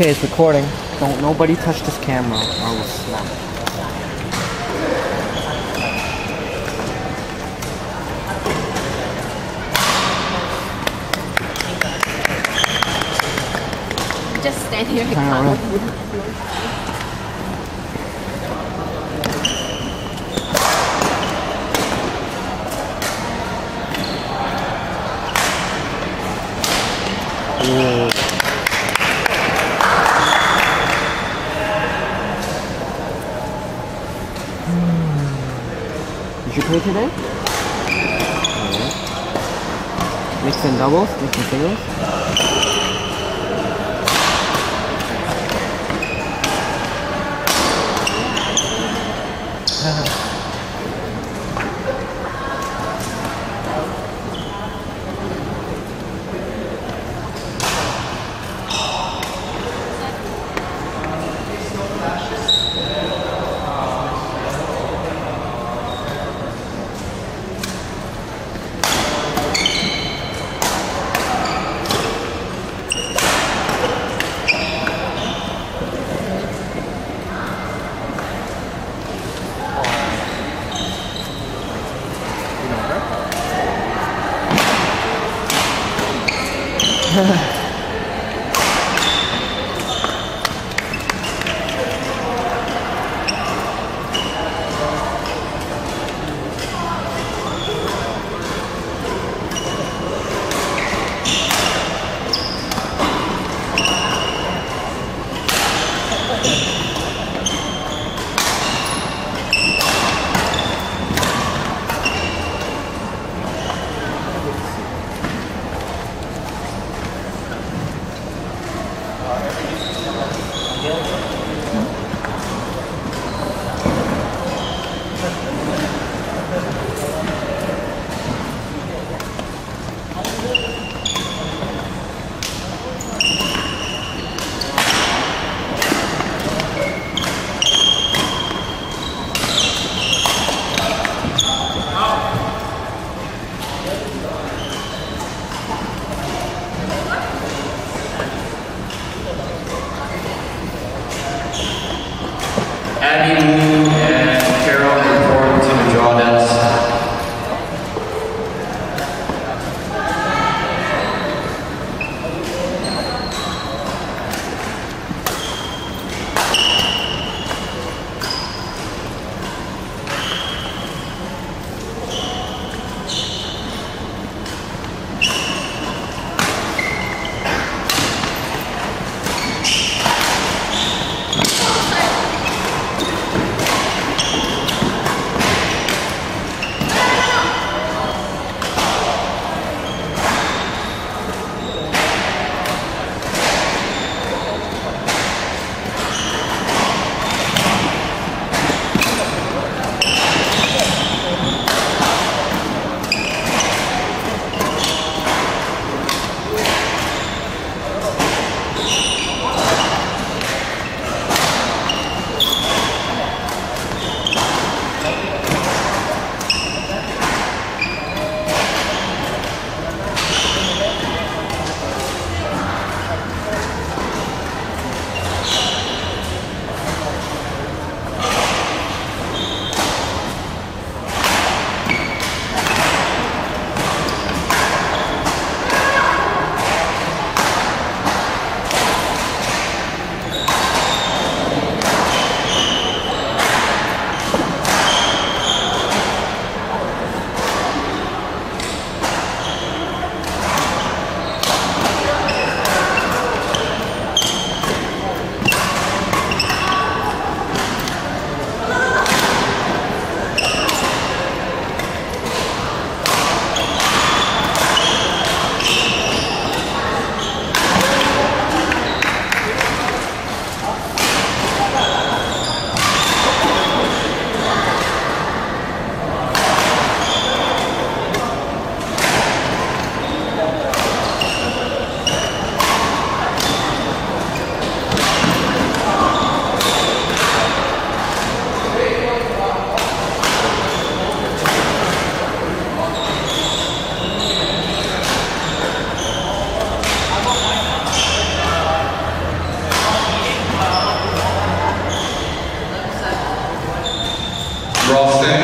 Okay, it's recording. Don't nobody touch this camera. I will snap. Just stand here and Turn around. Did you play today? Alright. Mix doubles, Yeah. all stand.